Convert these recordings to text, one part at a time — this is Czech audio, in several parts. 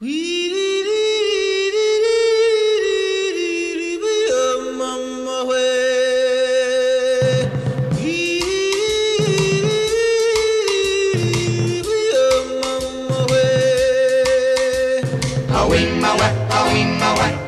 We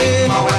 Oh,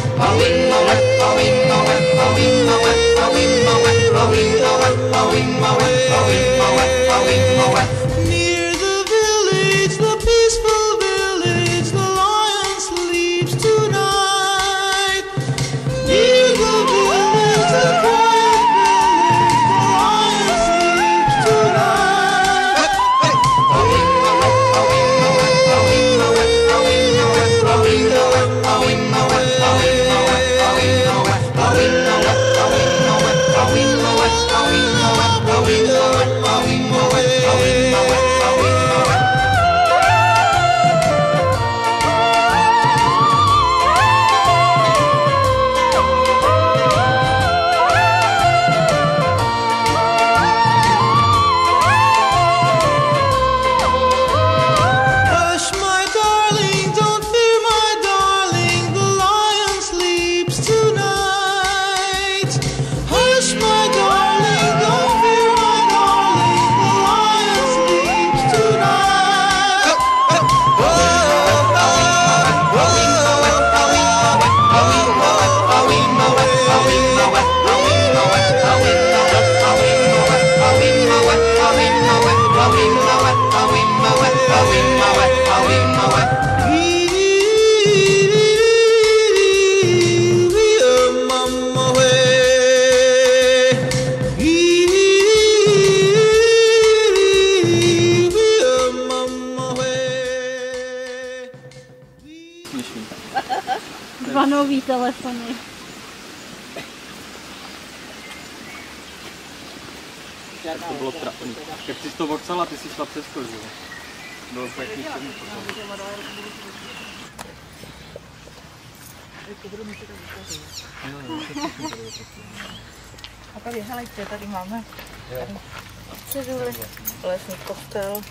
Dva nový telefony. To bylo trapný. Jak jsi to odsala, ty jsi šla přes to, že jo? Bylo to taky štěný potom. A tady, helejte, tady máme ceduly, lesní kostel. Tady asi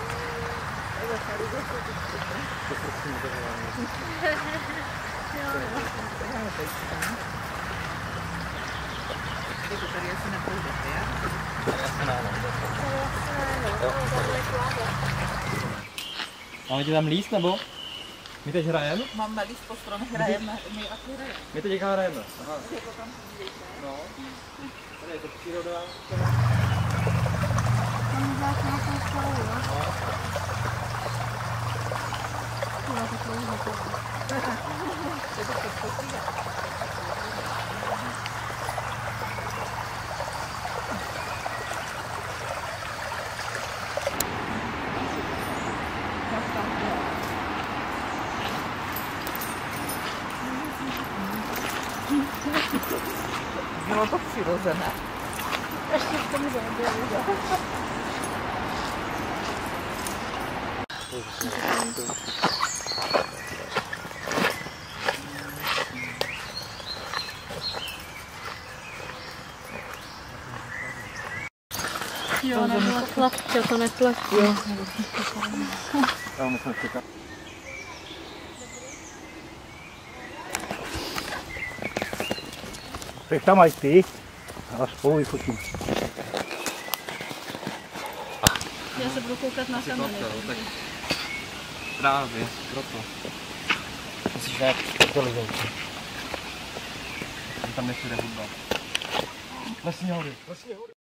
neprojdete, já? Máme ti tam líst, nebo? My teď hrajeme? Máme list po stronech, hrajeme, my taky hrajeme. My teď hrajeme. Aha. No. Tady je to příroda. Tam dáš nějakou školu, jo? Było to przyrodzone. Jeszcze w tym zrobię. Jo, nebyla chlapče, to neplatí. Jo. Já musím čekat. Tak tam aj ty a spolu vyfotím. Já se budu koukat na kameny. tak právě, proto. Musíš nějak inteligentní. Tam nechce hudba. Lesní hory. Lesní hory.